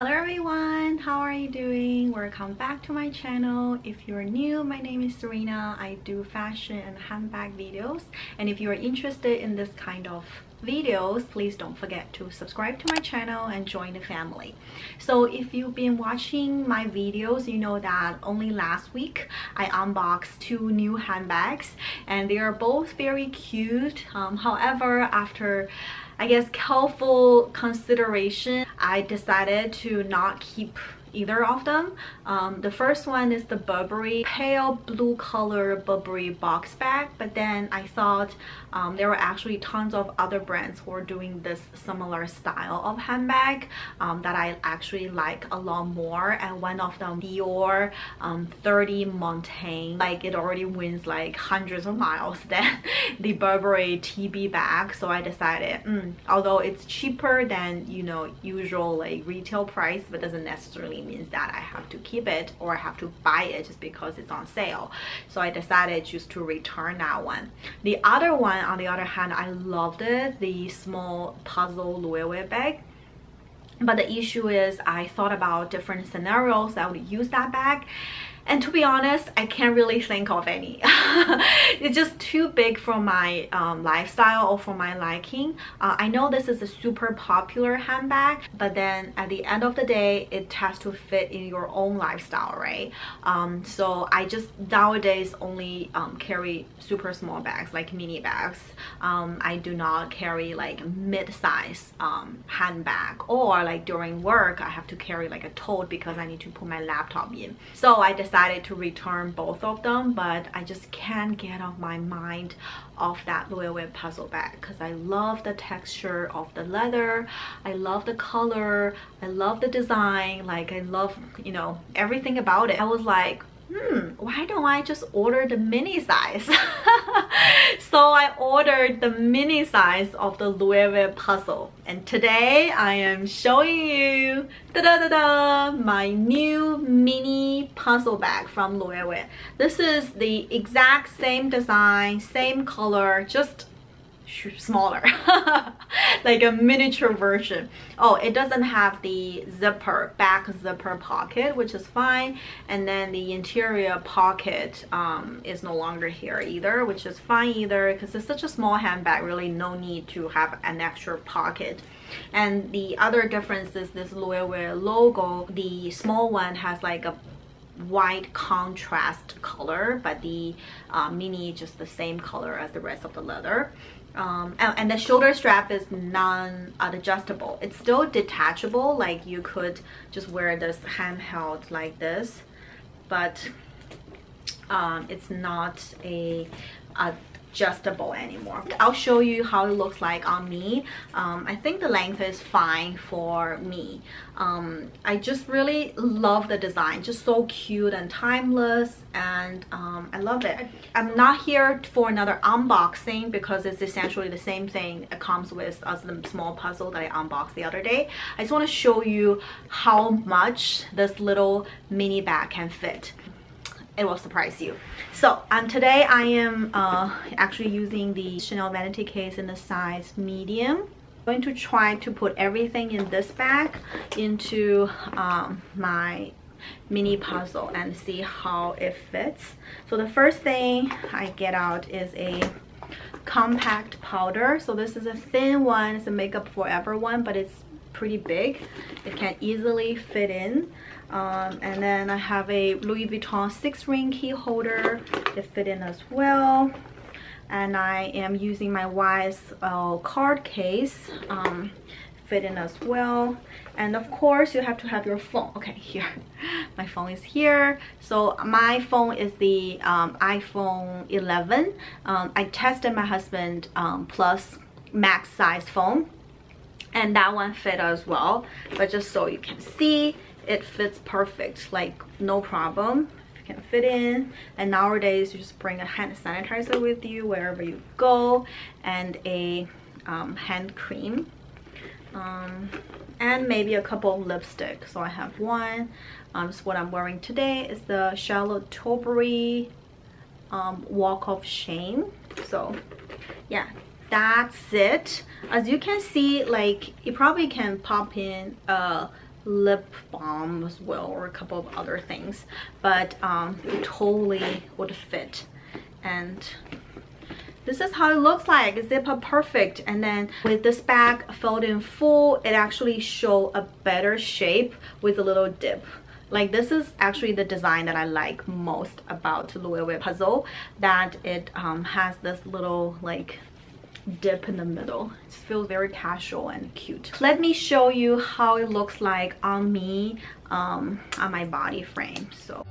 Hello everyone, how are you doing? Welcome back to my channel. If you're new, my name is Serena. I do fashion and handbag videos. And if you're interested in this kind of videos, please don't forget to subscribe to my channel and join the family. So if you've been watching my videos, you know that only last week I unboxed two new handbags and they are both very cute. Um, however, after I guess careful consideration, I decided to not keep either of them. Um, the first one is the Burberry pale blue color Burberry box bag but then I thought um, there were actually tons of other brands who are doing this similar style of handbag um, that I actually like a lot more. And one of them Dior um, 30 Montaigne. Like it already wins like hundreds of miles than the Burberry TB bag. So I decided mm, although it's cheaper than you know usual like retail price but doesn't necessarily means that I have to keep it or I have to buy it just because it's on sale. So I decided just to return that one. The other one, on the other hand, I loved it. The small puzzle Loewe bag but the issue is I thought about different scenarios that I would use that bag and to be honest i can't really think of any. It's just too big for my um, lifestyle or for my liking. Uh, i know this is a super popular handbag but then at the end of the day it has to fit in your own lifestyle right? Um, so i just nowadays only um, carry super small bags like mini bags. Um, i do not carry like mid-size um, handbag or like during work i have to carry like a tote because i need to put my laptop in. So i decided decided to return both of them but I just can't get off my mind of that Loewe puzzle bag because I love the texture of the leather I love the color I love the design like I love you know everything about it I was like hmm, why don't I just order the mini size? so I ordered the mini size of the Loewe puzzle. And today I am showing you da -da -da -da, my new mini puzzle bag from Loewe. This is the exact same design, same color, just smaller. Like a miniature version. Oh it doesn't have the zipper back zipper pocket which is fine. And then the interior pocket um, is no longer here either which is fine either because it's such a small handbag really no need to have an extra pocket. And the other difference is this Loewe logo. The small one has like a white contrast color but the uh, mini just the same color as the rest of the leather um, and, and, the shoulder strap is non-adjustable. It's still detachable like you could just wear this handheld like this but um, it's not a, a adjustable anymore. I'll show you how it looks like on me. Um, i think the length is fine for me. Um, i just really love the design. Just so cute and timeless and um, i love it. I'm not here for another unboxing because it's essentially the same thing. It comes with as the small puzzle that i unboxed the other day. I just want to show you how much this little mini bag can fit it will surprise you. So um, today I am uh, actually using the Chanel vanity case in the size medium. I'm going to try to put everything in this bag into um, my mini puzzle and see how it fits. So the first thing I get out is a compact powder. So this is a thin one. It's a makeup forever one but it's pretty big. It can easily fit in. Um, and then I have a Louis Vuitton six ring key holder. To fit in as well. And I am using my YSL card case um, fit in as well. And of course you have to have your phone. Okay here. My phone is here. So my phone is the um, iPhone 11 um, I tested my husband um, plus max size phone and that one fit as well. But just so you can see it fits perfect like no problem. You can fit in. And nowadays you just bring a hand sanitizer with you wherever you go and a um, hand cream. Um, and maybe a couple of lipstick so I have one. Um, so what I'm wearing today is the Charlotte Tilbury um, Walk of Shame. So yeah that's it. As you can see like you probably can pop in a lip balm as well or a couple of other things but um, it totally would fit. And this is how it looks like. Zip up perfect. And then with this bag folded in full it actually show a better shape with a little dip. Like this is actually the design that I like most about Louis Vuitton puzzle that it um, has this little like dip in the middle. It feels very casual and cute. Let me show you how it looks like on me um, on my body frame so.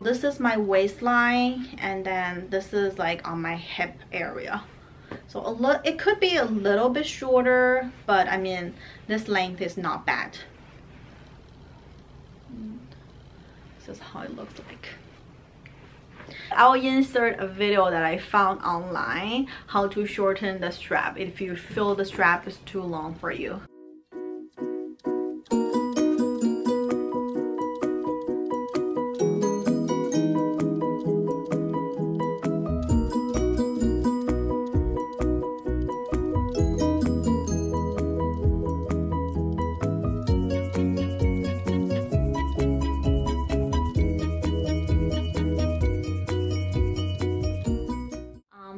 This is my waistline and then this is like on my hip area so a it could be a little bit shorter but i mean this length is not bad this is how it looks like I'll insert a video that I found online how to shorten the strap if you feel the strap is too long for you.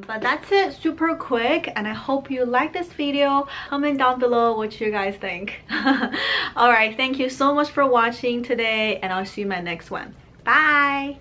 But that's it super quick and i hope you like this video. Comment down below what you guys think. All right thank you so much for watching today and i'll see you in my next one. Bye